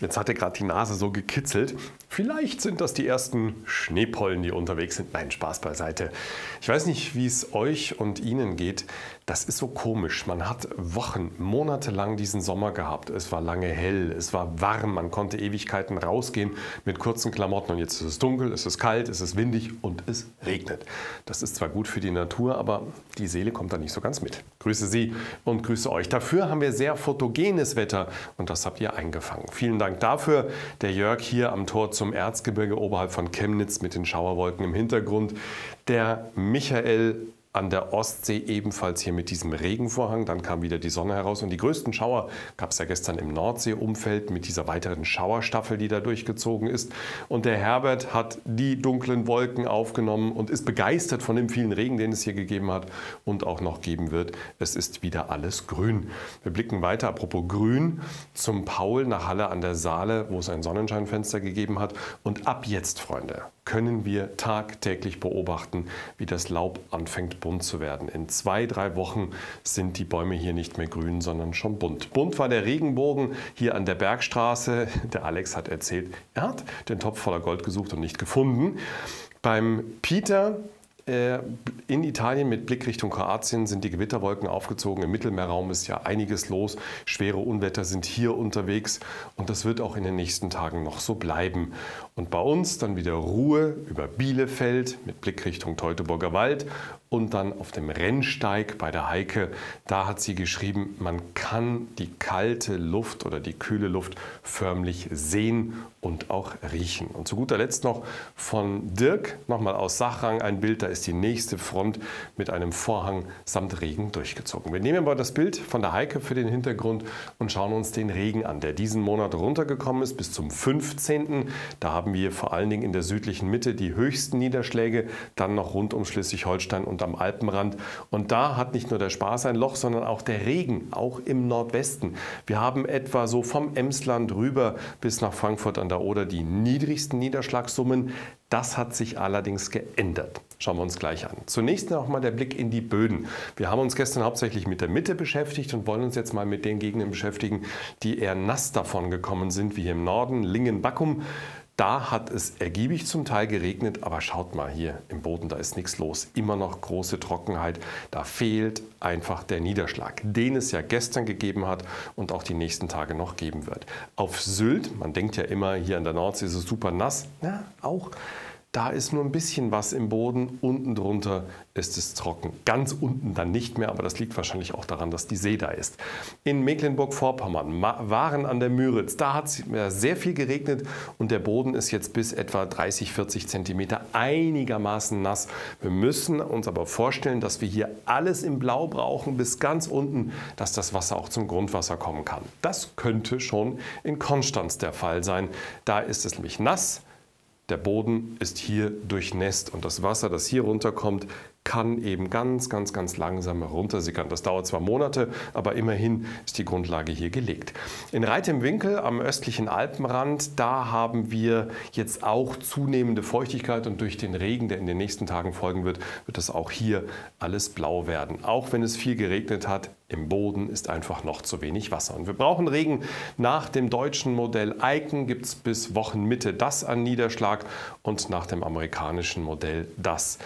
Jetzt hat er gerade die Nase so gekitzelt. Vielleicht sind das die ersten Schneepollen, die unterwegs sind. Nein, Spaß beiseite. Ich weiß nicht, wie es euch und Ihnen geht. Das ist so komisch. Man hat Wochen, Monate lang diesen Sommer gehabt. Es war lange hell, es war warm, man konnte Ewigkeiten rausgehen mit kurzen Klamotten. Und jetzt ist es dunkel, es ist kalt, es ist windig und es regnet. Das ist zwar gut für die Natur, aber die Seele kommt da nicht so ganz mit. Grüße Sie und grüße euch. Dafür haben wir sehr fotogenes Wetter und das habt ihr eingefangen. Vielen Dank dafür. Der Jörg hier am Tor zum Erzgebirge oberhalb von Chemnitz mit den Schauerwolken im Hintergrund. Der Michael an der Ostsee ebenfalls hier mit diesem Regenvorhang. Dann kam wieder die Sonne heraus und die größten Schauer gab es ja gestern im Nordseeumfeld mit dieser weiteren Schauerstaffel, die da durchgezogen ist. Und der Herbert hat die dunklen Wolken aufgenommen und ist begeistert von dem vielen Regen, den es hier gegeben hat und auch noch geben wird. Es ist wieder alles grün. Wir blicken weiter, apropos grün, zum Paul nach Halle an der Saale, wo es ein Sonnenscheinfenster gegeben hat. Und ab jetzt, Freunde, können wir tagtäglich beobachten, wie das Laub anfängt bunt zu werden. In zwei, drei Wochen sind die Bäume hier nicht mehr grün, sondern schon bunt. Bunt war der Regenbogen hier an der Bergstraße. Der Alex hat erzählt, er hat den Topf voller Gold gesucht und nicht gefunden. Beim Peter in Italien mit Blick Richtung Kroatien sind die Gewitterwolken aufgezogen. Im Mittelmeerraum ist ja einiges los. Schwere Unwetter sind hier unterwegs und das wird auch in den nächsten Tagen noch so bleiben. Und bei uns dann wieder Ruhe über Bielefeld mit Blick Richtung Teutoburger Wald und dann auf dem Rennsteig bei der Heike. Da hat sie geschrieben, man kann die kalte Luft oder die kühle Luft förmlich sehen und auch riechen. Und zu guter Letzt noch von Dirk, nochmal aus Sachrang ein Bild. Da ist die nächste Front mit einem Vorhang samt Regen durchgezogen. Wir nehmen aber das Bild von der Heike für den Hintergrund und schauen uns den Regen an, der diesen Monat runtergekommen ist bis zum 15. Da haben wir vor allen Dingen in der südlichen Mitte die höchsten Niederschläge, dann noch rund um Schleswig-Holstein und am Alpenrand. Und da hat nicht nur der Spaß ein Loch, sondern auch der Regen, auch im Nordwesten. Wir haben etwa so vom Emsland rüber bis nach Frankfurt an der Oder die niedrigsten Niederschlagssummen. Das hat sich allerdings geändert. Schauen wir uns gleich an. Zunächst noch mal der Blick in die Böden. Wir haben uns gestern hauptsächlich mit der Mitte beschäftigt und wollen uns jetzt mal mit den Gegenden beschäftigen, die eher nass davon gekommen sind, wie hier im Norden, Lingen-Backum. Da hat es ergiebig zum Teil geregnet, aber schaut mal hier im Boden, da ist nichts los. Immer noch große Trockenheit. Da fehlt einfach der Niederschlag, den es ja gestern gegeben hat und auch die nächsten Tage noch geben wird. Auf Sylt, man denkt ja immer, hier an der Nordsee ist es super nass, ja, auch da ist nur ein bisschen was im Boden, unten drunter ist es trocken. Ganz unten dann nicht mehr, aber das liegt wahrscheinlich auch daran, dass die See da ist. In Mecklenburg-Vorpommern, Waren an der Müritz, da hat es sehr viel geregnet und der Boden ist jetzt bis etwa 30, 40 Zentimeter einigermaßen nass. Wir müssen uns aber vorstellen, dass wir hier alles im Blau brauchen, bis ganz unten, dass das Wasser auch zum Grundwasser kommen kann. Das könnte schon in Konstanz der Fall sein. Da ist es nämlich nass, der Boden ist hier durchnässt und das Wasser, das hier runterkommt, kann eben ganz, ganz, ganz langsam heruntersickern. Das dauert zwar Monate, aber immerhin ist die Grundlage hier gelegt. In Reit im Winkel am östlichen Alpenrand, da haben wir jetzt auch zunehmende Feuchtigkeit und durch den Regen, der in den nächsten Tagen folgen wird, wird das auch hier alles blau werden. Auch wenn es viel geregnet hat, im Boden ist einfach noch zu wenig Wasser. Und wir brauchen Regen. Nach dem deutschen Modell Eiken gibt es bis Wochenmitte das an Niederschlag und nach dem amerikanischen Modell das.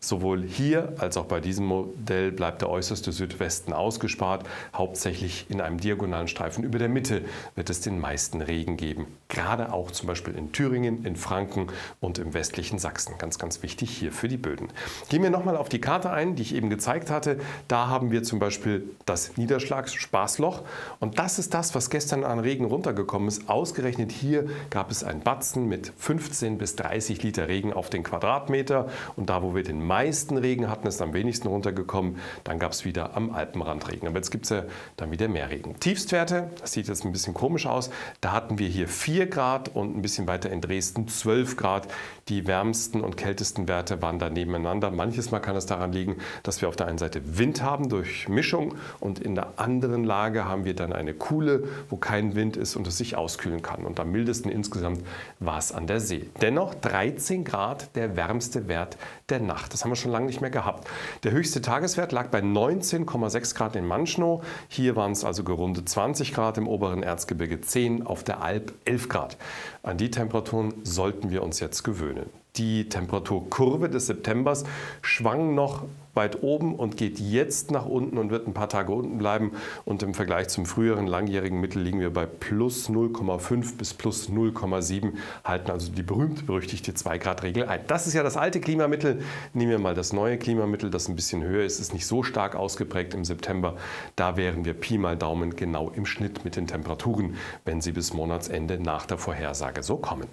Sowohl hier als auch bei diesem Modell bleibt der äußerste Südwesten ausgespart. Hauptsächlich in einem diagonalen Streifen über der Mitte wird es den meisten Regen geben. Gerade auch zum Beispiel in Thüringen, in Franken und im westlichen Sachsen. Ganz, ganz wichtig hier für die Böden. Gehen wir nochmal auf die Karte ein, die ich eben gezeigt hatte. Da haben wir zum Beispiel das Niederschlagsspaßloch. Und das ist das, was gestern an Regen runtergekommen ist. Ausgerechnet hier gab es ein Batzen mit 15 bis 30 Liter Regen auf den Quadratmeter. Und da, wo wir den meisten Regen hatten, ist am wenigsten runtergekommen. Dann gab es wieder am Alpenrand Regen. Aber jetzt gibt es ja dann wieder mehr Regen. Tiefstwerte, das sieht jetzt ein bisschen komisch aus. Da hatten wir hier 4 Grad und ein bisschen weiter in Dresden 12 Grad. Die wärmsten und kältesten Werte waren da nebeneinander. Manches Mal kann es daran liegen, dass wir auf der einen Seite Wind haben durch Mischung und in der anderen Lage haben wir dann eine Kuhle, wo kein Wind ist und es sich auskühlen kann. Und am mildesten insgesamt war es an der See. Dennoch 13 Grad der wärmste Wert der Nacht. Das haben wir schon lange nicht mehr gehabt. Der höchste Tageswert lag bei 19,6 Grad in Manschnow. Hier waren es also gerundet 20 Grad, im oberen Erzgebirge 10, auf der Alp 11 Grad. An die Temperaturen sollten wir uns jetzt gewöhnen. Die Temperaturkurve des Septembers schwang noch weit oben und geht jetzt nach unten und wird ein paar Tage unten bleiben. Und im Vergleich zum früheren langjährigen Mittel liegen wir bei plus 0,5 bis plus 0,7, halten also die berühmt-berüchtigte 2-Grad-Regel ein. Das ist ja das alte Klimamittel. Nehmen wir mal das neue Klimamittel, das ein bisschen höher ist, ist nicht so stark ausgeprägt im September. Da wären wir Pi mal Daumen genau im Schnitt mit den Temperaturen, wenn sie bis Monatsende nach der Vorhersage so kommen.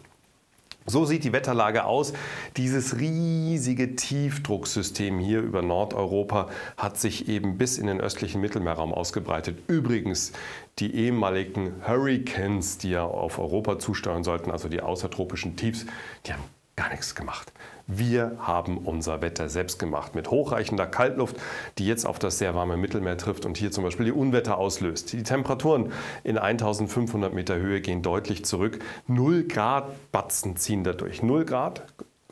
So sieht die Wetterlage aus. Dieses riesige Tiefdrucksystem hier über Nordeuropa hat sich eben bis in den östlichen Mittelmeerraum ausgebreitet. Übrigens, die ehemaligen Hurricanes, die ja auf Europa zusteuern sollten, also die außertropischen Tiefs, die haben gar nichts gemacht. Wir haben unser Wetter selbst gemacht mit hochreichender Kaltluft, die jetzt auf das sehr warme Mittelmeer trifft und hier zum Beispiel die Unwetter auslöst. Die Temperaturen in 1500 Meter Höhe gehen deutlich zurück. 0 Grad Batzen ziehen dadurch. 0 Grad,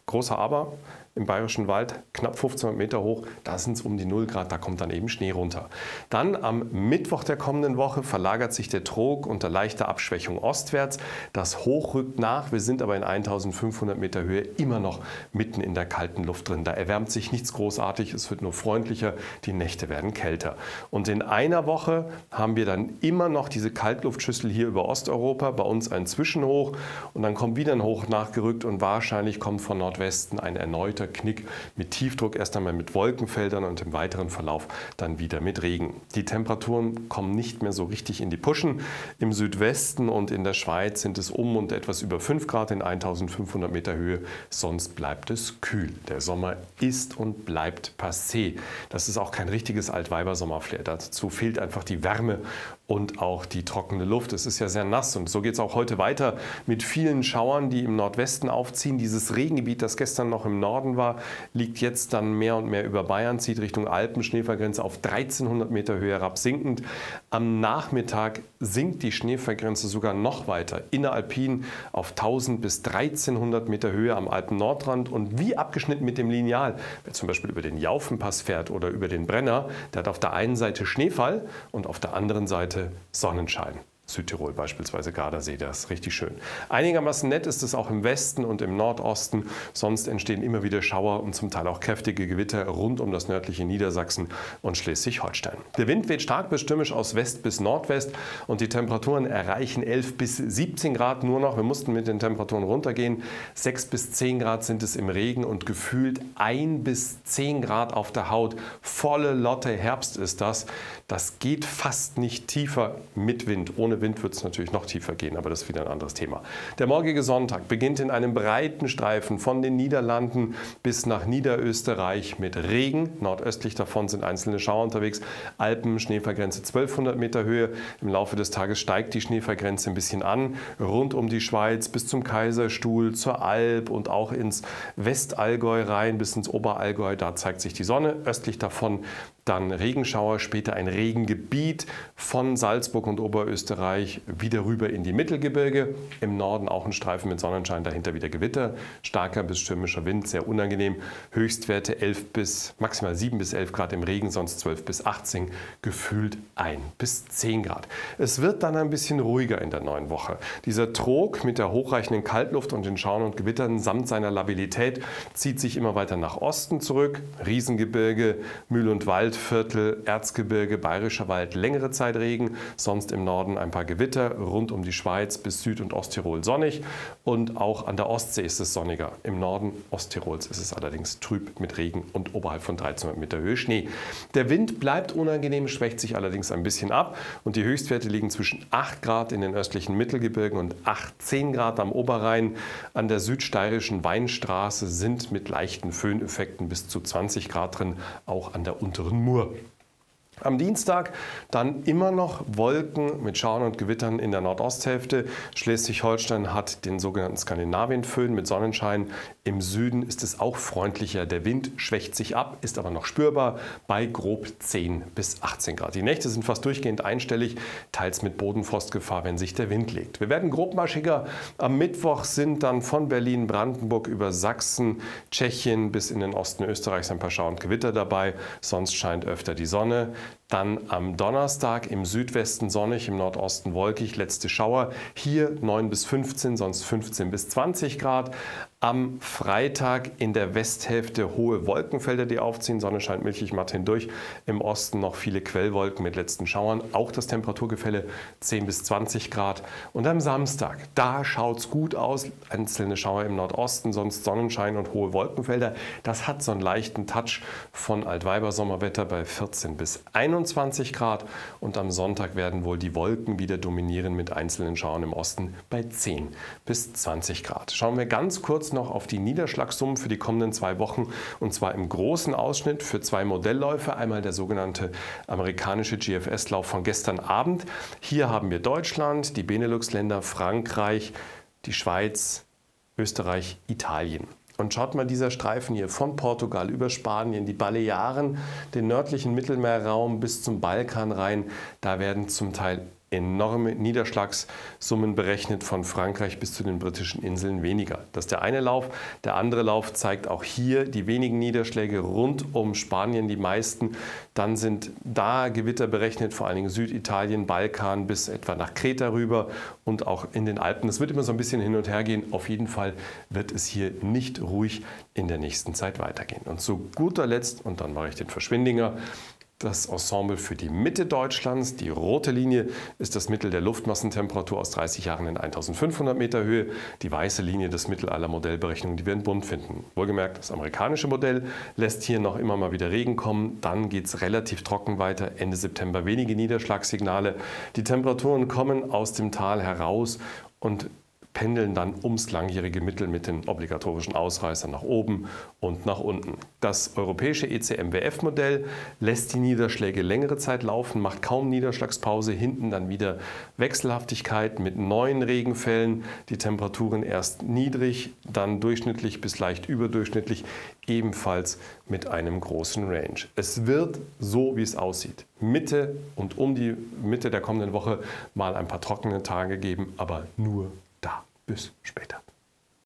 großer Aber, im Bayerischen Wald, knapp 1500 Meter hoch, da sind es um die 0 Grad, da kommt dann eben Schnee runter. Dann am Mittwoch der kommenden Woche verlagert sich der Trog unter leichter Abschwächung ostwärts. Das Hoch rückt nach, wir sind aber in 1500 Meter Höhe immer noch mitten in der kalten Luft drin. Da erwärmt sich nichts großartig, es wird nur freundlicher, die Nächte werden kälter. Und in einer Woche haben wir dann immer noch diese Kaltluftschüssel hier über Osteuropa, bei uns ein Zwischenhoch und dann kommt wieder ein Hoch nachgerückt und wahrscheinlich kommt von Nordwesten ein erneuter Knick mit Tiefdruck, erst einmal mit Wolkenfeldern und im weiteren Verlauf dann wieder mit Regen. Die Temperaturen kommen nicht mehr so richtig in die Puschen. Im Südwesten und in der Schweiz sind es um und etwas über 5 Grad in 1500 Meter Höhe. Sonst bleibt es kühl. Der Sommer ist und bleibt passé. Das ist auch kein richtiges Altweiber-Sommerflair. Dazu fehlt einfach die Wärme und auch die trockene Luft. Es ist ja sehr nass und so geht es auch heute weiter mit vielen Schauern, die im Nordwesten aufziehen. Dieses Regengebiet, das gestern noch im Norden war, liegt jetzt dann mehr und mehr über Bayern, zieht Richtung Alpen, Schneefallgrenze auf 1300 Meter Höhe herab sinkend. Am Nachmittag sinkt die Schneefallgrenze sogar noch weiter, inneralpin auf 1000 bis 1300 Meter Höhe am Alpen-Nordrand und wie abgeschnitten mit dem Lineal. Wer zum Beispiel über den Jaufenpass fährt oder über den Brenner, der hat auf der einen Seite Schneefall und auf der anderen Seite Sonnenschein. Südtirol beispielsweise, Gardasee, das ist richtig schön. Einigermaßen nett ist es auch im Westen und im Nordosten. Sonst entstehen immer wieder Schauer und zum Teil auch kräftige Gewitter rund um das nördliche Niedersachsen und Schleswig-Holstein. Der Wind weht stark bis stürmisch aus West bis Nordwest und die Temperaturen erreichen 11 bis 17 Grad nur noch. Wir mussten mit den Temperaturen runtergehen. 6 bis 10 Grad sind es im Regen und gefühlt 1 bis 10 Grad auf der Haut. Volle Lotte Herbst ist das. Das geht fast nicht tiefer mit Wind. Ohne Wind wird es natürlich noch tiefer gehen, aber das ist wieder ein anderes Thema. Der morgige Sonntag beginnt in einem breiten Streifen von den Niederlanden bis nach Niederösterreich mit Regen. Nordöstlich davon sind einzelne Schauer unterwegs. Alpen, Schneefallgrenze 1200 Meter Höhe. Im Laufe des Tages steigt die Schneefallgrenze ein bisschen an. Rund um die Schweiz bis zum Kaiserstuhl, zur Alp und auch ins Westallgäu rein bis ins Oberallgäu. Da zeigt sich die Sonne. Östlich davon dann Regenschauer, später ein Regengebiet von Salzburg und Oberösterreich wieder rüber in die Mittelgebirge. Im Norden auch ein Streifen mit Sonnenschein, dahinter wieder Gewitter. Starker bis stürmischer Wind, sehr unangenehm. Höchstwerte 11 bis maximal 7 bis 11 Grad im Regen, sonst 12 bis 18, gefühlt 1 bis 10 Grad. Es wird dann ein bisschen ruhiger in der neuen Woche. Dieser Trog mit der hochreichenden Kaltluft und den Schauern und Gewittern samt seiner Labilität zieht sich immer weiter nach Osten zurück. Riesengebirge, Mühl und Wald Waldviertel, Erzgebirge, Bayerischer Wald längere Zeit Regen, sonst im Norden ein paar Gewitter, rund um die Schweiz bis Süd- und Osttirol sonnig und auch an der Ostsee ist es sonniger. Im Norden Osttirols ist es allerdings trüb mit Regen und oberhalb von 1300 Meter Höhe Schnee. Der Wind bleibt unangenehm, schwächt sich allerdings ein bisschen ab und die Höchstwerte liegen zwischen 8 Grad in den östlichen Mittelgebirgen und 18 Grad am Oberrhein. An der südsteirischen Weinstraße sind mit leichten Föhneffekten bis zu 20 Grad drin, auch an der unteren Moore. Am Dienstag dann immer noch Wolken mit Schauern und Gewittern in der Nordosthälfte. Schleswig-Holstein hat den sogenannten Skandinavienföhn mit Sonnenschein. Im Süden ist es auch freundlicher. Der Wind schwächt sich ab, ist aber noch spürbar bei grob 10 bis 18 Grad. Die Nächte sind fast durchgehend einstellig, teils mit Bodenfrostgefahr, wenn sich der Wind legt. Wir werden grobmaschiger. Am Mittwoch sind dann von Berlin, Brandenburg über Sachsen, Tschechien bis in den Osten Österreichs ein paar Schauer und Gewitter dabei. Sonst scheint öfter die Sonne. Dann am Donnerstag im Südwesten sonnig, im Nordosten wolkig, letzte Schauer. Hier 9 bis 15, sonst 15 bis 20 Grad. Am Freitag in der Westhälfte hohe Wolkenfelder, die aufziehen. Sonne scheint milchig matt hindurch. Im Osten noch viele Quellwolken mit letzten Schauern. Auch das Temperaturgefälle 10 bis 20 Grad. Und am Samstag, da schaut es gut aus. Einzelne Schauer im Nordosten, sonst Sonnenschein und hohe Wolkenfelder. Das hat so einen leichten Touch von Altweiber-Sommerwetter bei 14 bis 21 Grad. Und am Sonntag werden wohl die Wolken wieder dominieren mit einzelnen Schauern im Osten bei 10 bis 20 Grad. Schauen wir ganz kurz noch auf die Niederschlagssummen für die kommenden zwei Wochen und zwar im großen Ausschnitt für zwei Modellläufe. Einmal der sogenannte amerikanische GFS-Lauf von gestern Abend. Hier haben wir Deutschland, die Benelux-Länder, Frankreich, die Schweiz, Österreich, Italien. Und schaut mal dieser Streifen hier von Portugal über Spanien, die Balearen, den nördlichen Mittelmeerraum bis zum Balkan rein. Da werden zum Teil enorme Niederschlagssummen berechnet von Frankreich bis zu den britischen Inseln weniger. Das ist der eine Lauf. Der andere Lauf zeigt auch hier die wenigen Niederschläge rund um Spanien, die meisten. Dann sind da Gewitter berechnet, vor allen Dingen Süditalien, Balkan bis etwa nach Kreta rüber und auch in den Alpen. Das wird immer so ein bisschen hin und her gehen. Auf jeden Fall wird es hier nicht ruhig in der nächsten Zeit weitergehen. Und zu guter Letzt, und dann mache ich den Verschwindinger, das Ensemble für die Mitte Deutschlands. Die rote Linie ist das Mittel der Luftmassentemperatur aus 30 Jahren in 1500 Meter Höhe. Die weiße Linie das Mittel aller Modellberechnungen, die wir in Bund finden. Wohlgemerkt, das amerikanische Modell lässt hier noch immer mal wieder Regen kommen. Dann geht es relativ trocken weiter. Ende September wenige Niederschlagssignale. Die Temperaturen kommen aus dem Tal heraus und pendeln dann ums langjährige Mittel mit den obligatorischen Ausreißern nach oben und nach unten. Das europäische ECMWF-Modell lässt die Niederschläge längere Zeit laufen, macht kaum Niederschlagspause, hinten dann wieder Wechselhaftigkeit mit neuen Regenfällen, die Temperaturen erst niedrig, dann durchschnittlich bis leicht überdurchschnittlich, ebenfalls mit einem großen Range. Es wird so, wie es aussieht, Mitte und um die Mitte der kommenden Woche mal ein paar trockene Tage geben, aber nur da. Bis später.